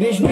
Krishna.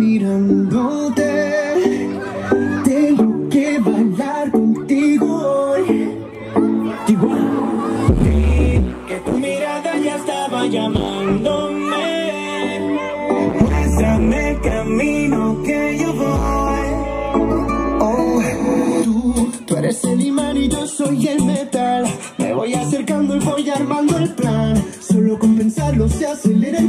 mirándote. Tengo que bailar contigo hoy. Igual que tu mirada ya estaba llamándome. Muéstrame el camino que yo voy. Oh, Tú, tú eres el imán y yo soy el metal. Me voy acercando y voy armando el plan. Solo con pensarlo se acelera el